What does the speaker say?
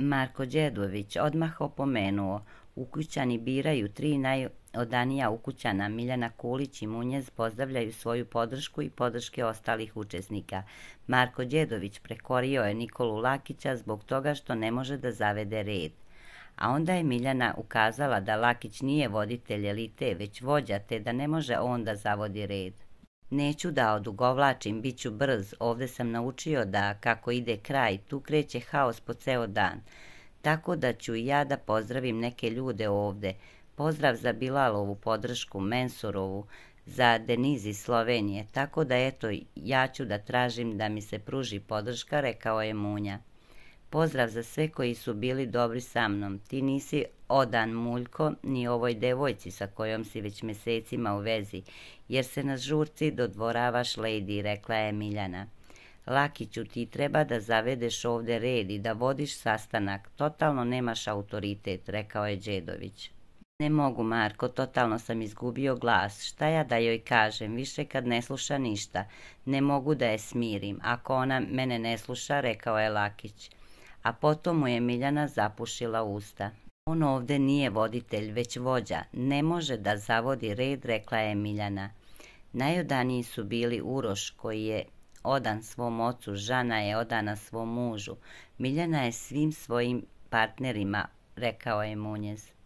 Marko Đedović odmah opomenuo, ukućani biraju tri najodanija ukućana, Miljana Kulić i Munjez pozdravljaju svoju podršku i podrške ostalih učesnika. Marko Đedović prekorio je Nikolu Lakića zbog toga što ne može da zavede red. A onda je Miljana ukazala da Lakić nije voditelj elite, već vođa, te da ne može on da zavodi red. Neću da odugovlačim, bit ću brz, ovde sam naučio da kako ide kraj, tu kreće haos po ceo dan. Tako da ću i ja da pozdravim neke ljude ovde. Pozdrav za Bilalovu podršku, Mensurovu, za Denizi Slovenije, tako da eto, ja ću da tražim da mi se pruži podrška, rekao je Munja. Pozdrav za sve koji su bili dobri sa mnom. Ti nisi odan muljko ni ovoj devojci sa kojom si već mesecima u vezi, jer se na žurci dodvoravaš lady, rekla je Miljana. Lakiću, ti treba da zavedeš ovde red i da vodiš sastanak. Totalno nemaš autoritet, rekao je Đedović. Ne mogu, Marko, totalno sam izgubio glas. Šta ja da joj kažem, više kad ne sluša ništa. Ne mogu da je smirim. Ako ona mene ne sluša, rekao je Lakić a potom mu je Miljana zapušila usta. On ovde nije voditelj, već vođa. Ne može da zavodi red, rekla je Miljana. Najodaniji su bili Uroš, koji je odan svom ocu, Žana je odana svom mužu. Miljana je svim svojim partnerima, rekao je Munjez.